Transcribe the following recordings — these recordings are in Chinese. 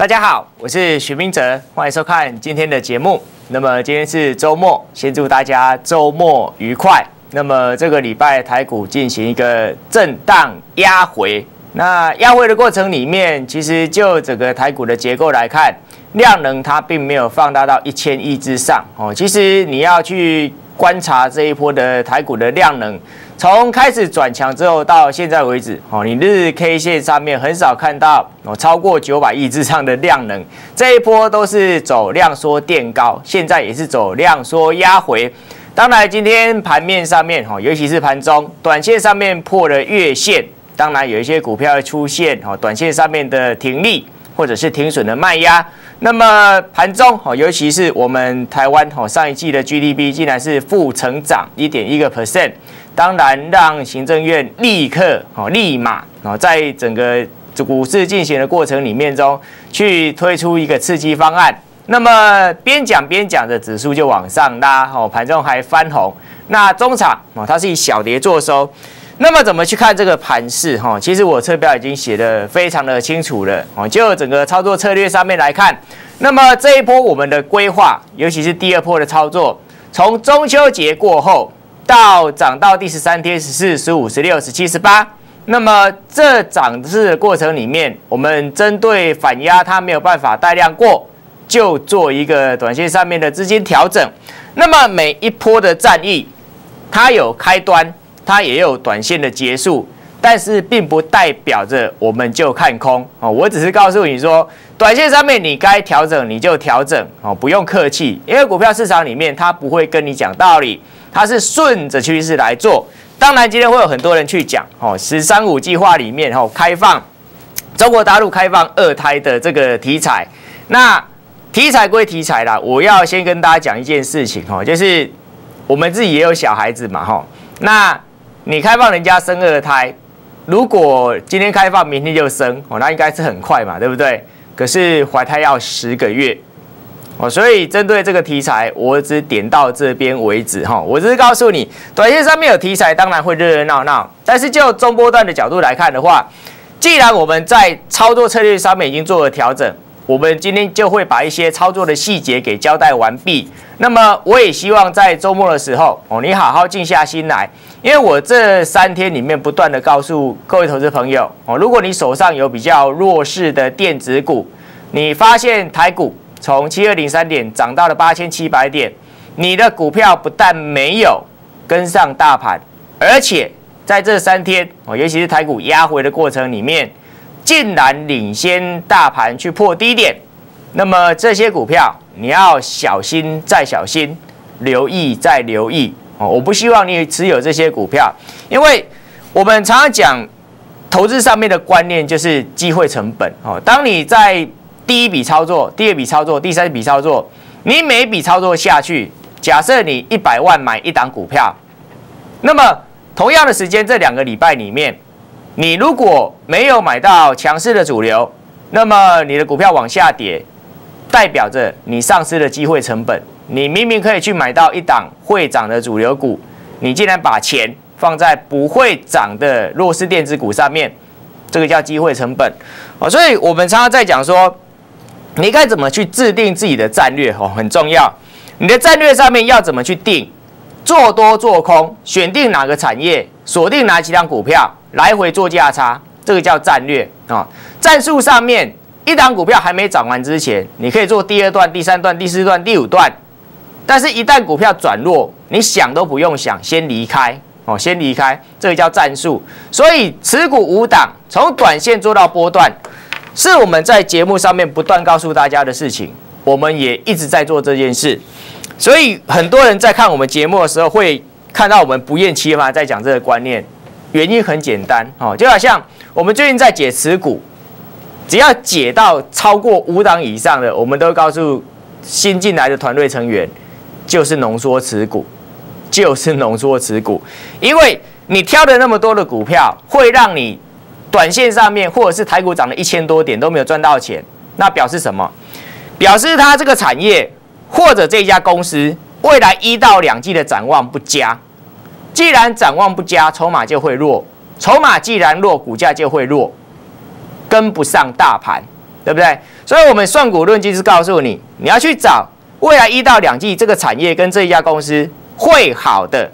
大家好，我是徐明哲，欢迎收看今天的节目。那么今天是周末，先祝大家周末愉快。那么这个礼拜台股进行一个震荡压回，那压回的过程里面，其实就整个台股的结构来看，量能它并没有放大到一千亿之上哦。其实你要去观察这一波的台股的量能。从开始转强之后到现在为止，哦，你日 K 线上面很少看到哦超过九百亿之上的量能，这一波都是走量缩垫高，现在也是走量缩压回。当然，今天盘面上面，哈，尤其是盘中，短线上面破了月线，当然有一些股票会出现，哈，短线上面的停利或者是停损的卖压。那么盘中，哈，尤其是我们台湾，哈，上一季的 GDP 竟然是负成长一点一个 percent。当然，让行政院立刻哦，立马哦，在整个股市进行的过程里面中，去推出一个刺激方案。那么边讲边讲的指数就往上拉哦，盘中还翻红。那中场哦，它是以小跌做收。那么怎么去看这个盘势哈？其实我侧标已经写的非常的清楚了哦。就整个操作策略上面来看，那么这一波我们的规划，尤其是第二波的操作，从中秋节过后。到涨到第十三天，十四、十五、十六、十七、十八。那么这涨势的过程里面，我们针对反压它没有办法带量过，就做一个短线上面的资金调整。那么每一波的战役，它有开端，它也有短线的结束，但是并不代表着我们就看空哦。我只是告诉你说，短线上面你该调整你就调整哦，不用客气，因为股票市场里面它不会跟你讲道理。它是顺着趋势来做，当然今天会有很多人去讲哦，“十三五”计划里面哦，开放中国大陆开放二胎的这个题材。那题材归题材啦，我要先跟大家讲一件事情哦，就是我们自己也有小孩子嘛哈。那你开放人家生二胎，如果今天开放，明天就生哦，那应该是很快嘛，对不对？可是怀胎要十个月。哦，所以针对这个题材，我只点到这边为止哈。我只是告诉你，短线上面有题材，当然会热热闹闹。但是就中波段的角度来看的话，既然我们在操作策略上面已经做了调整，我们今天就会把一些操作的细节给交代完毕。那么我也希望在周末的时候，哦，你好好静下心来，因为我这三天里面不断的告诉各位投资朋友，哦，如果你手上有比较弱势的电子股，你发现台股。从七二零三点涨到了八千七百点，你的股票不但没有跟上大盘，而且在这三天哦，尤其是台股压回的过程里面，竟然领先大盘去破低点。那么这些股票你要小心再小心，留意再留意哦。我不希望你持有这些股票，因为我们常常讲投资上面的观念就是机会成本哦。当你在第一笔操作，第二笔操作，第三笔操作，你每一笔操作下去，假设你一百万买一档股票，那么同样的时间，这两个礼拜里面，你如果没有买到强势的主流，那么你的股票往下跌，代表着你丧失了机会成本。你明明可以去买到一档会涨的主流股，你竟然把钱放在不会涨的弱势电子股上面，这个叫机会成本啊。所以我们常常在讲说。你该怎么去制定自己的战略？哦，很重要。你的战略上面要怎么去定？做多做空，选定哪个产业，锁定哪几档股票，来回做价差，这个叫战略啊。战术上面，一档股票还没涨完之前，你可以做第二段、第三段、第四段、第五段。但是，一旦股票转弱，你想都不用想，先离开哦，先离开，这个叫战术。所以，持股五档，从短线做到波段。是我们在节目上面不断告诉大家的事情，我们也一直在做这件事，所以很多人在看我们节目的时候，会看到我们不厌其烦在讲这个观念。原因很简单，哦，就好像我们最近在解持股，只要解到超过五档以上的，我们都告诉新进来的团队成员，就是浓缩持股，就是浓缩持股，因为你挑的那么多的股票，会让你。短线上面，或者是台股涨了一千多点都没有赚到钱，那表示什么？表示它这个产业或者这家公司未来一到两季的展望不佳。既然展望不佳，筹码就会弱。筹码既然弱，股价就会弱，跟不上大盘，对不对？所以我们算股论就是告诉你，你要去找未来一到两季这个产业跟这一家公司会好的，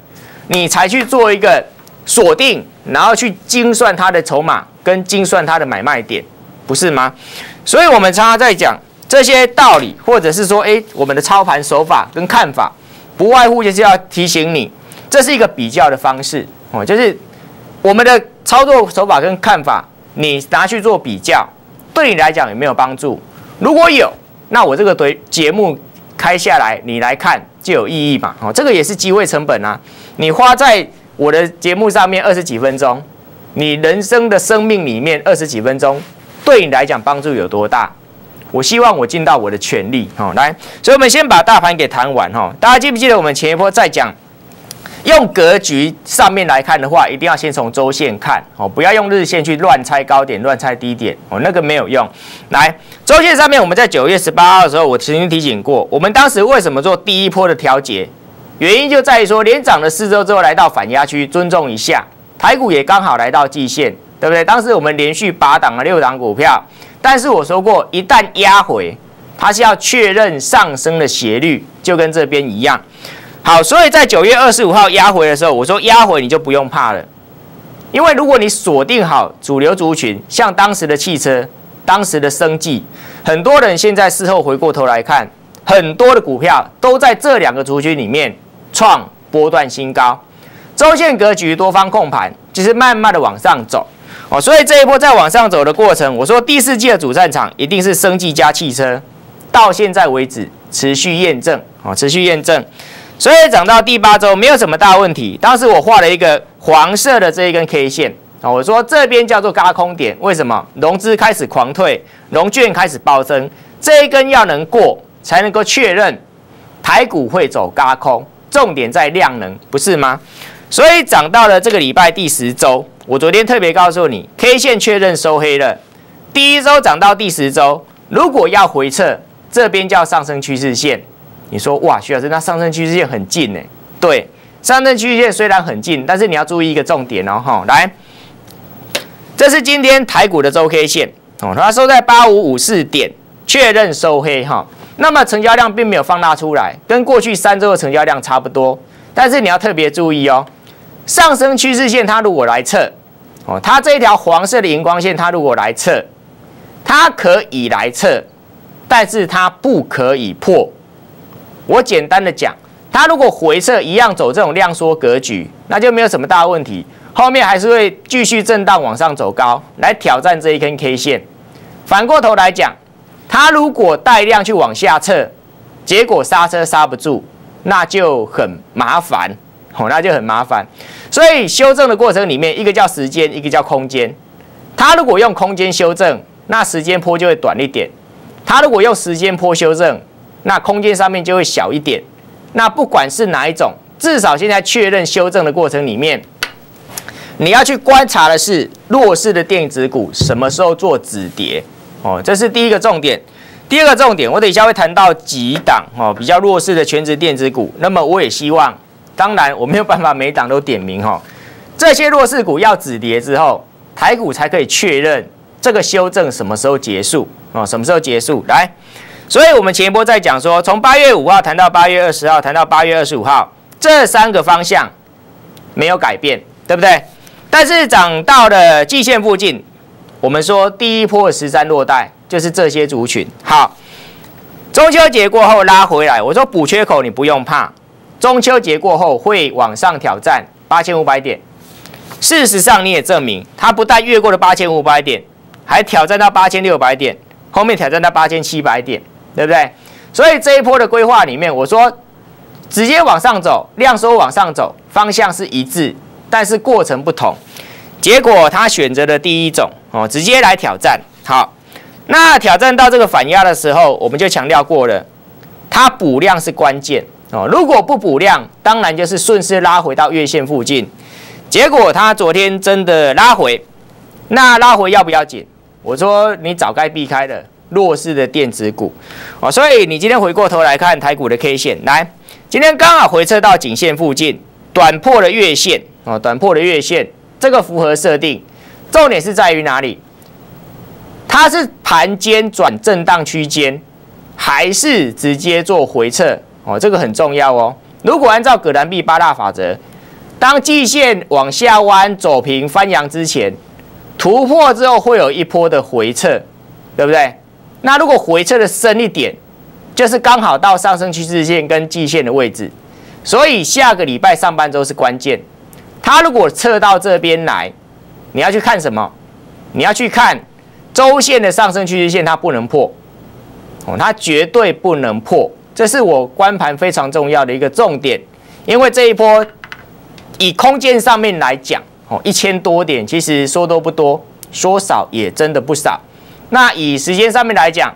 你才去做一个锁定，然后去精算它的筹码跟精算它的买卖点，不是吗？所以我们常常在讲这些道理，或者是说，哎，我们的操盘手法跟看法，不外乎就是要提醒你，这是一个比较的方式哦，就是我们的操作手法跟看法，你拿去做比较，对你来讲有没有帮助？如果有，那我这个对节目开下来，你来看就有意义嘛？哦，这个也是机会成本啊。你花在我的节目上面二十几分钟，你人生的生命里面二十几分钟，对你来讲帮助有多大？我希望我尽到我的全力。好，来，所以我们先把大盘给谈完。哈，大家记不记得我们前一波在讲？用格局上面来看的话，一定要先从周线看哦，不要用日线去乱猜高点、乱猜低点哦，那个没有用。来，周线上面，我们在九月十八号的时候，我曾经提醒过，我们当时为什么做第一波的调节，原因就在于说，连涨了四周之后来到反压区，尊重一下，台股也刚好来到季线，对不对？当时我们连续八档了六档股票，但是我说过，一旦压回，它是要确认上升的斜率，就跟这边一样。好，所以在九月二十五号压回的时候，我说压回你就不用怕了，因为如果你锁定好主流族群，像当时的汽车、当时的生计，很多人现在事后回过头来看，很多的股票都在这两个族群里面创波段新高，周线格局多方控盘，就是慢慢的往上走哦。所以这一波在往上走的过程，我说第四季的主战场一定是生技加汽车，到现在为止持续验证哦，持续验证。所以涨到第八周没有什么大问题。当时我画了一个黄色的这一根 K 线啊，我说这边叫做高空点，为什么？融资开始狂退，融券开始暴增，这一根要能过，才能够确认台股会走高空。重点在量能，不是吗？所以涨到了这个礼拜第十周，我昨天特别告诉你，K 线确认收黑了。第一周涨到第十周，如果要回撤，这边叫上升趋势线。你说哇，徐老师，那上升趋势线很近呢？对，上升趋势线虽然很近，但是你要注意一个重点哦，哈，来，这是今天台股的周 K 线哦，它收在八五五四点，确认收黑哈。那么成交量并没有放大出来，跟过去三周的成交量差不多，但是你要特别注意哦，上升趋势线它如果来测哦，它这一条黄色的荧光线它如果来测，它可以来测，但是它不可以破。我简单的讲，它如果回撤一样走这种量缩格局，那就没有什么大问题，后面还是会继续震荡往上走高，来挑战这一根 K 线。反过头来讲，它如果带量去往下撤，结果刹车刹不住，那就很麻烦，哦，那就很麻烦。所以修正的过程里面，一个叫时间，一个叫空间。它如果用空间修正，那时间坡就会短一点；它如果用时间坡修正，那空间上面就会小一点。那不管是哪一种，至少现在确认修正的过程里面，你要去观察的是弱势的电子股什么时候做止跌哦，这是第一个重点。第二个重点，我等一下会谈到几档哦比较弱势的全职电子股。那么我也希望，当然我没有办法每档都点名哈，这些弱势股要止跌之后，台股才可以确认这个修正什么时候结束哦，什么时候结束来。所以，我们前一波在讲说，从八月五号谈到八月二十号，谈到八月二十五号，这三个方向没有改变，对不对？但是涨到了季线附近，我们说第一波的十三落带就是这些族群。好，中秋节过后拉回来，我说补缺口你不用怕，中秋节过后会往上挑战八千五百点。事实上，你也证明它不但越过了八千五百点，还挑战到八千六百点，后面挑战到八千七百点。对不对？所以这一波的规划里面，我说直接往上走，量缩往上走，方向是一致，但是过程不同。结果他选择的第一种哦，直接来挑战。好，那挑战到这个反压的时候，我们就强调过了，它补量是关键哦。如果不补量，当然就是顺势拉回到月线附近。结果他昨天真的拉回，那拉回要不要紧？我说你早该避开了。弱势的电子股，哦，所以你今天回过头来看台股的 K 线，来，今天刚好回撤到颈线附近，短破了月线，哦，短破了月线，这个符合设定，重点是在于哪里？它是盘间转震荡区间，还是直接做回撤？哦，这个很重要哦。如果按照葛兰碧八大法则，当季线往下弯走平翻阳之前，突破之后会有一波的回撤，对不对？那如果回撤的深一点，就是刚好到上升趋势线跟季线的位置，所以下个礼拜上半周是关键。它如果测到这边来，你要去看什么？你要去看周线的上升趋势线，它不能破哦，它绝对不能破，这是我观盘非常重要的一个重点。因为这一波以空间上面来讲，哦，一千多点，其实说多不多，说少也真的不少。那以时间上面来讲，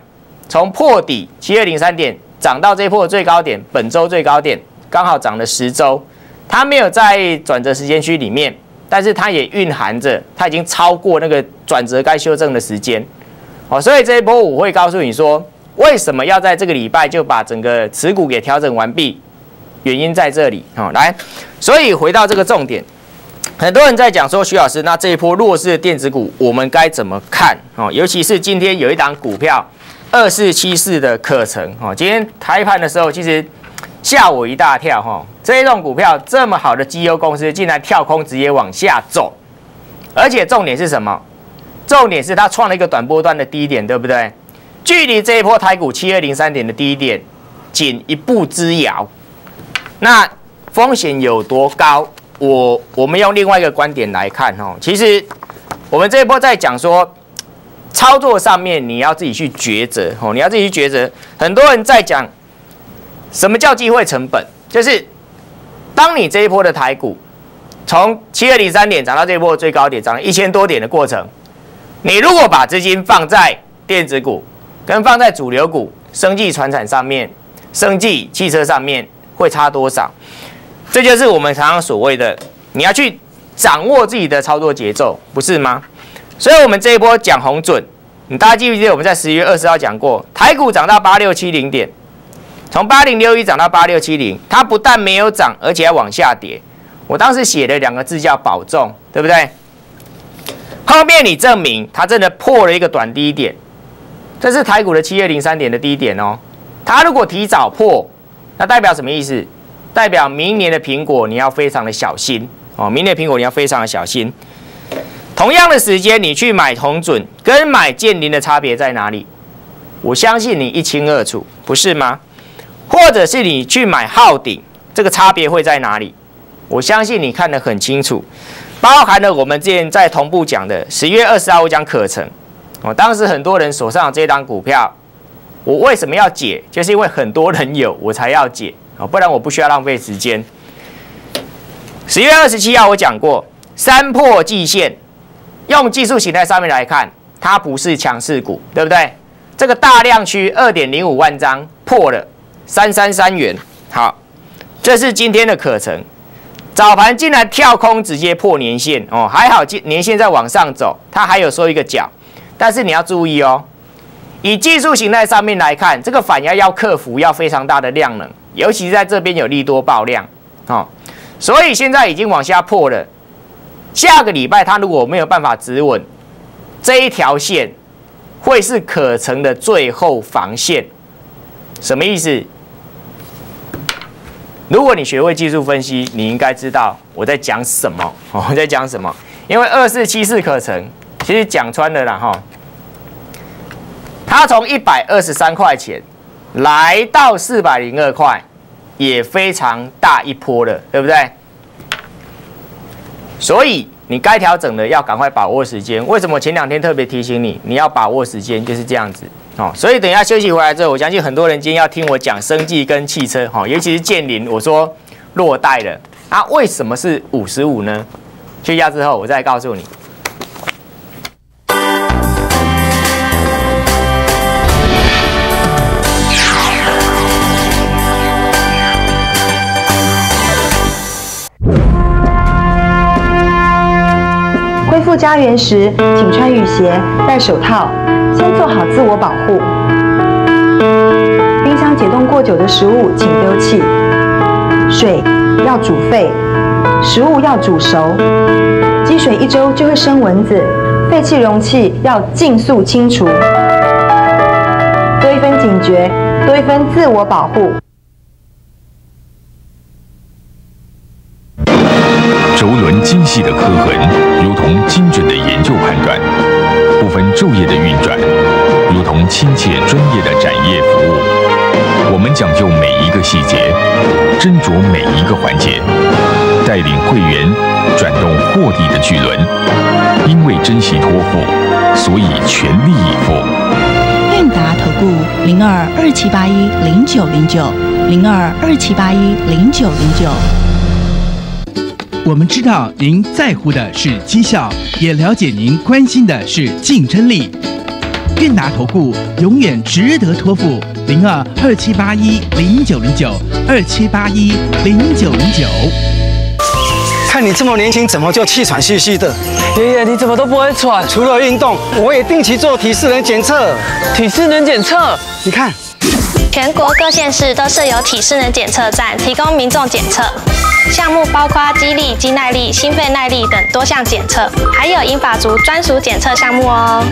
从破底七二零三点涨到这一波最高点，本周最高点刚好涨了十周，它没有在转折时间区里面，但是它也蕴含着它已经超过那个转折该修正的时间，哦，所以这一波我会告诉你说，为什么要在这个礼拜就把整个持股给调整完毕，原因在这里，哦，来，所以回到这个重点。很多人在讲说，徐老师，那这一波弱势的电子股，我们该怎么看？哦，尤其是今天有一档股票二四七四的课程，哦，今天开盘的时候，其实吓我一大跳，哈，这一种股票这么好的绩优公司，竟然跳空直接往下走，而且重点是什么？重点是它创了一个短波段的低点，对不对？距离这一波台股七二零三点的低点，仅一步之遥，那风险有多高？我我们用另外一个观点来看哦，其实我们这一波在讲说操作上面你要自己去抉择哦，你要自己去抉择。很多人在讲什么叫机会成本，就是当你这一波的台股从七二零三点涨到这一波最高点涨了一千多点的过程，你如果把资金放在电子股跟放在主流股、生技、船产上面、生技汽车上面会差多少？这就是我们常常所谓的，你要去掌握自己的操作节奏，不是吗？所以，我们这一波讲红准，你大家记不记得我们在十一月二十号讲过，台股涨到八六七零点，从八零六一涨到八六七零，它不但没有涨，而且还往下跌。我当时写的两个字叫保重，对不对？后面你证明它真的破了一个短低点，这是台股的七月零三点的低点哦。它如果提早破，那代表什么意思？代表明年的苹果你要非常的小心哦，明年苹果你要非常的小心。同样的时间你去买同准跟买建林的差别在哪里？我相信你一清二楚，不是吗？或者是你去买浩鼎，这个差别会在哪里？我相信你看得很清楚，包含了我们之前在同步讲的十月二十号我讲可成哦，当时很多人手上的这张股票，我为什么要解？就是因为很多人有，我才要解啊。不然我不需要浪费时间。十月二十七号我讲过，三破季线，用技术形态上面来看，它不是强势股，对不对？这个大量区二点零五万张破了三三三元，好，这是今天的可成。早盘竟然跳空直接破年线哦，还好年年线在往上走，它还有收一个角，但是你要注意哦，以技术形态上面来看，这个反压要克服要非常大的量能。尤其是在这边有利多爆量，哦，所以现在已经往下破了。下个礼拜它如果没有办法止稳，这一条线会是可成的最后防线。什么意思？如果你学会技术分析，你应该知道我在讲什么。我在讲什么？因为二四七四可成，其实讲穿了啦，哈。它从一百二十三块钱。来到四百零二块，也非常大一波了，对不对？所以你该调整的要赶快把握时间。为什么前两天特别提醒你，你要把握时间就是这样子哦。所以等一下休息回来之后，我相信很多人今天要听我讲生计跟汽车哈，尤其是建林，我说落袋了啊，为什么是五十五呢？休假之后我再告诉你。恢复家园时，请穿雨鞋、戴手套，先做好自我保护。冰箱解冻过久的食物，请丢弃。水要煮沸，食物要煮熟。积水一周就会生蚊子，废弃容器要尽速清除，多一分警觉，多一分自我保护。轴轮精细的刻痕，如同精准的研究判断；不分昼夜的运转，如同亲切专业的展业服务。我们讲究每一个细节，斟酌每一个环节，带领会员转动获利的巨轮。因为珍惜托付，所以全力以赴。韵达投顾零二二七八一零九零九零二二七八一零九零九。我们知道您在乎的是绩效，也了解您关心的是竞争力。韵达投顾永远值得托付，零二二七八一零九零九二七八一零九零九。看你这么年轻，怎么就气喘吁吁的？爷爷，你怎么都不会喘？除了运动，我也定期做体适能检测。体适能检测，你看，全国各县市都设有体适能检测站，提供民众检测。项目包括肌力、肌耐力、心肺耐力等多项检测，还有英法族专属检测项目哦。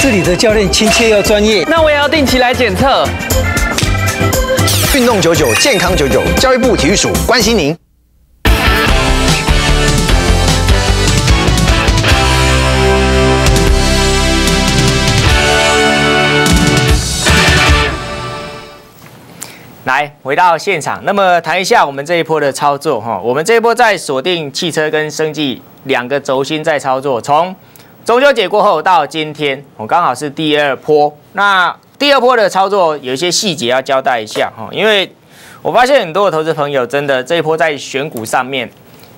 这里的教练亲切又专业，那我也要定期来检测。运动九九，健康九九，教育部体育署关心您。来，回到现场，那么谈一下我们这一波的操作哈。我们这一波在锁定汽车跟生技两个轴心在操作，从中秋节过后到今天，我刚好是第二波。那第二波的操作有一些细节要交代一下哈，因为我发现很多的投资朋友真的这一波在选股上面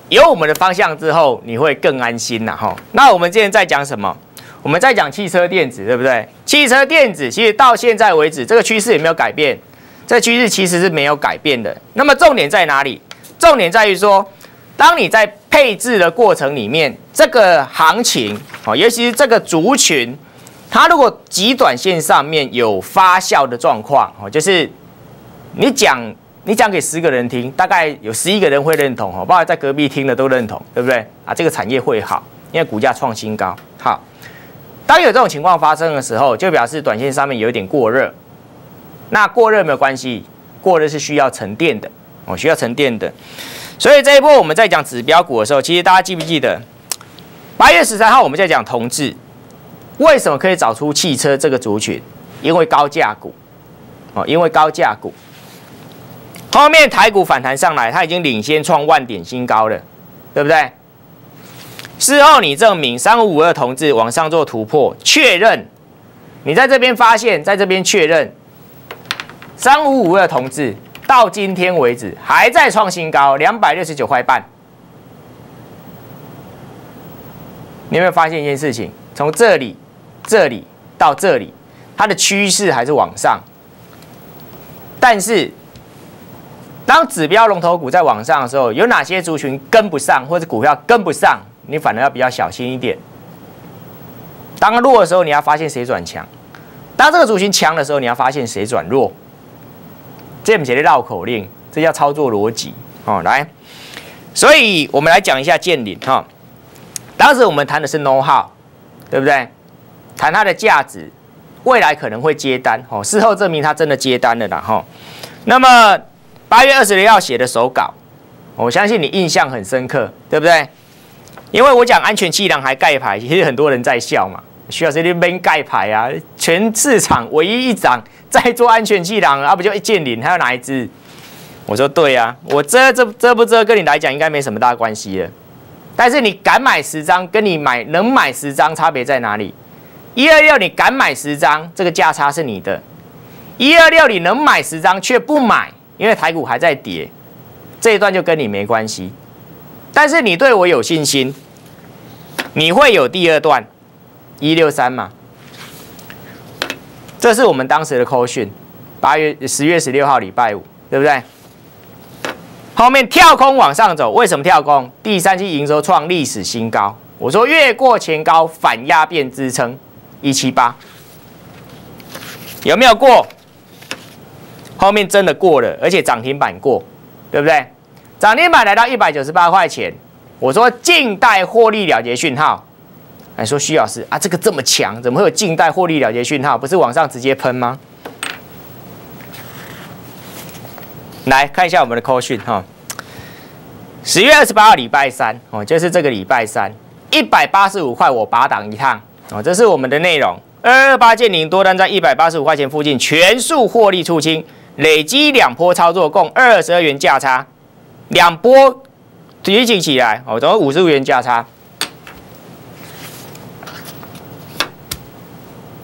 有我们的方向之后，你会更安心呐哈。那我们今天在讲什么？我们在讲汽车电子，对不对？汽车电子其实到现在为止，这个趋势有没有改变？这趋势其实是没有改变的。那么重点在哪里？重点在于说，当你在配置的过程里面，这个行情哦，尤其是这个族群，它如果极短线上面有发酵的状况哦，就是你讲你讲给十个人听，大概有十一个人会认同哦，包括在隔壁听的都认同，对不对？啊，这个产业会好，因为股价创新高。好，当有这种情况发生的时候，就表示短线上面有一点过热。那过热没有关系，过热是需要沉淀的哦，需要沉淀的。所以这一波我们在讲指标股的时候，其实大家记不记得八月十三号我们在讲同志，为什么可以找出汽车这个族群？因为高价股哦，因为高价股。后面台股反弹上来，它已经领先创万点新高了，对不对？事后你证明三五五二同志往上做突破，确认你在这边发现，在这边确认。三五五二同志到今天为止还在创新高，两百六十九块半。你有没有发现一件事情？从这里、这里到这里，它的趋势还是往上。但是，当指标龙头股在往上的时候，有哪些族群跟不上，或者股票跟不上，你反而要比较小心一点。当弱的时候，你要发现谁转强；当这个族群强的时候，你要发现谁转弱。这不是绕口令，这叫操作逻辑哦。来，所以我们来讲一下建领哈。当时我们谈的是 know how，对不对？谈它的价值，未来可能会接单哦。事后证明它真的接单了啦哈。那么八月二十六号写的手稿，我相信你印象很深刻，对不对？因为我讲安全气囊还盖牌，其实很多人在笑嘛。需要谁去边盖牌啊？全市场唯一一张在做安全气囊，啊不就一件零？还有哪一只？我说对啊，我遮遮遮不遮，跟你来讲应该没什么大关系了。但是你敢买十张，跟你买能买十张差别在哪里？一二六你敢买十张，这个价差是你的；一二六你能买十张却不买，因为台股还在跌，这一段就跟你没关系。但是你对我有信心，你会有第二段一六三嘛？这是我们当时的扣讯，八月十月十六号礼拜五，对不对？后面跳空往上走，为什么跳空？第三季营收创历史新高。我说越过前高反压变支撑一七八，有没有过？后面真的过了，而且涨停板过，对不对？涨停板来到一百九十八块钱，我说静待获利了结讯号。哎，说徐老师啊，这个这么强，怎么会有近代获利了结讯号？不是往上直接喷吗？来看一下我们的 call 讯哈，十月二十八号礼拜三哦，就是这个礼拜三，一百八十五块我拔档一趟哦，这是我们的内容。二二八建宁多单在一百八十五块钱附近全数获利出清，累积两波操作共二十二元价差，两波提起起来哦，总共五十五元价差。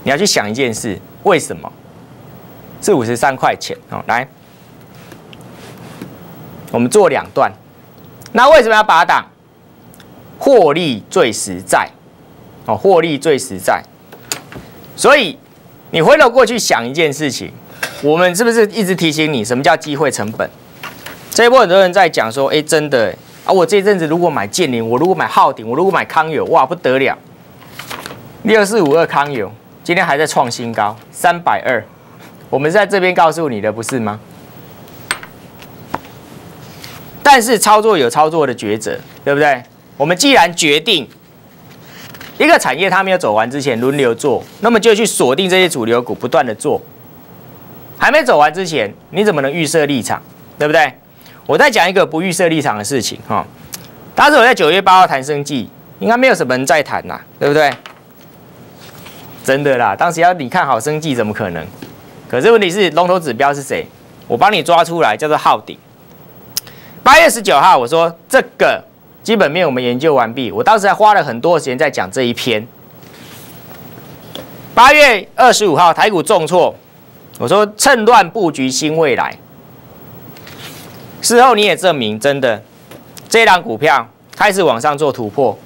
你要去想一件事，为什么是五十三块钱哦？来，我们做两段，那为什么要拔档？获利最实在哦，获利最实在。所以你回头过去想一件事情，我们是不是一直提醒你什么叫机会成本？这一波很多人在讲说，哎，真的啊，我这一阵子如果买建林，我如果买浩鼎，我如果买康友，哇，不得了，六四五二康友。今天还在创新高，三百二。我们是在这边告诉你的不是吗？但是操作有操作的抉择，对不对？我们既然决定一个产业它没有走完之前轮流做，那么就去锁定这些主流股，不断的做。还没走完之前，你怎么能预设立场？对不对？我再讲一个不预设立场的事情哈。当时我在九月八号谈生计，应该没有什么人在谈呐，对不对？真的啦，当时要你看好生计，怎么可能？可是问题是龙头指标是谁？我帮你抓出来，叫做浩鼎。八月十九号，我说这个基本面我们研究完毕，我当时还花了很多时间在讲这一篇。八月二十五号，台股重挫，我说趁乱布局新未来。事后你也证明，真的这档股票开始往上做突破。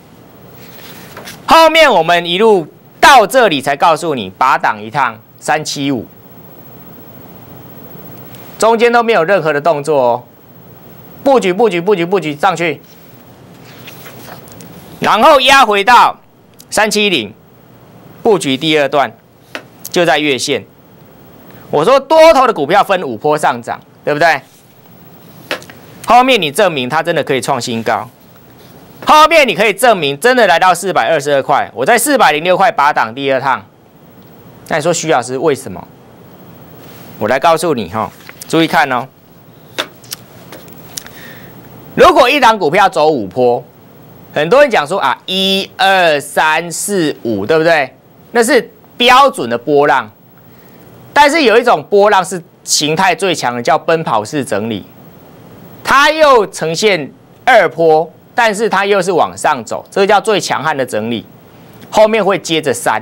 后面我们一路。到这里才告诉你，拔档一趟三七五，中间都没有任何的动作哦，布局布局布局布局上去，然后压回到三七零，布局第二段就在月线。我说多头的股票分五波上涨，对不对？后面你证明它真的可以创新高。后面你可以证明真的来到四百二十二块，我在四百零六块拔档第二趟。那你说徐老师为什么？我来告诉你哈，注意看哦。如果一档股票走五波，很多人讲说啊，一二三四五，对不对？那是标准的波浪。但是有一种波浪是形态最强的，叫奔跑式整理，它又呈现二波。但是它又是往上走，这个叫最强悍的整理，后面会接着三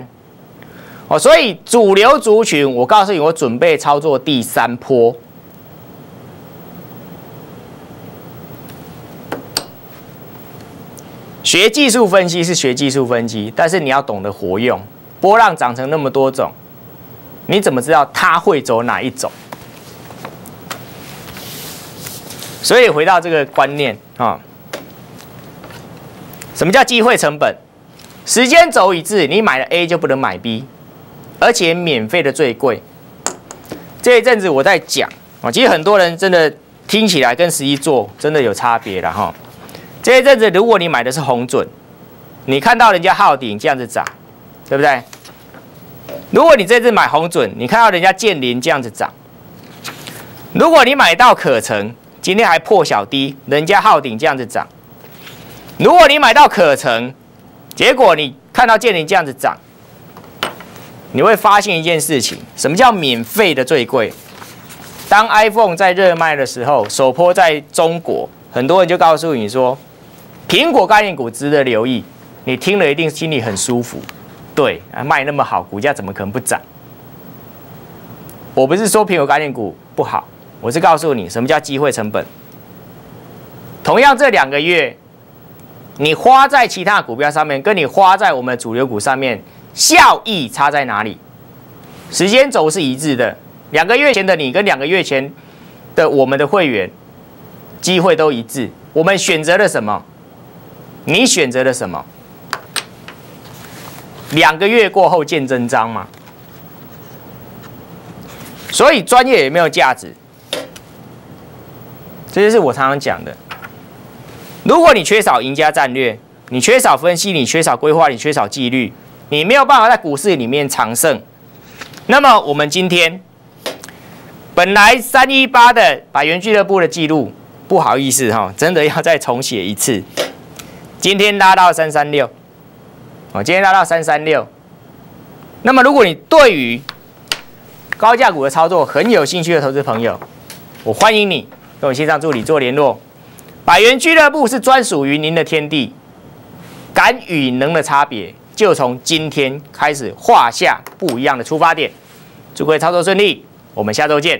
哦，所以主流族群，我告诉你，我准备操作第三波。学技术分析是学技术分析，但是你要懂得活用波浪长成那么多种，你怎么知道它会走哪一种？所以回到这个观念啊。什么叫机会成本？时间轴一致，你买了 A 就不能买 B，而且免费的最贵。这一阵子我在讲啊，其实很多人真的听起来跟实际做真的有差别了哈。这一阵子如果你买的是红准，你看到人家浩鼎这样子涨，对不对？如果你这次买红准，你看到人家建林这样子涨，如果你买到可成，今天还破小低，人家浩鼎这样子涨。如果你买到可成，结果你看到建林这样子涨，你会发现一件事情：什么叫免费的最贵？当 iPhone 在热卖的时候，首波在中国，很多人就告诉你说，苹果概念股值得留意。你听了一定心里很舒服，对啊，卖那么好，股价怎么可能不涨？我不是说苹果概念股不好，我是告诉你什么叫机会成本。同样这两个月。你花在其他股票上面，跟你花在我们主流股上面，效益差在哪里？时间轴是一致的，两个月前的你跟两个月前的我们的会员，机会都一致。我们选择了什么？你选择了什么？两个月过后见真章嘛。所以专业有没有价值？这就是我常常讲的。如果你缺少赢家战略，你缺少分析，你缺少规划，你缺少纪律，你没有办法在股市里面长胜。那么我们今天本来三一八的百元俱乐部的记录，不好意思哈，真的要再重写一次。今天拉到三三六，哦，今天拉到三三六。那么如果你对于高价股的操作很有兴趣的投资朋友，我欢迎你跟我线上助理做联络。百元俱乐部是专属于您的天地，敢与能的差别就从今天开始画下不一样的出发点。祝各位操作顺利，我们下周见。